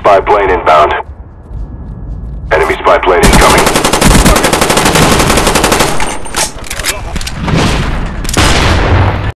spy plane inbound. Enemy spy plane incoming.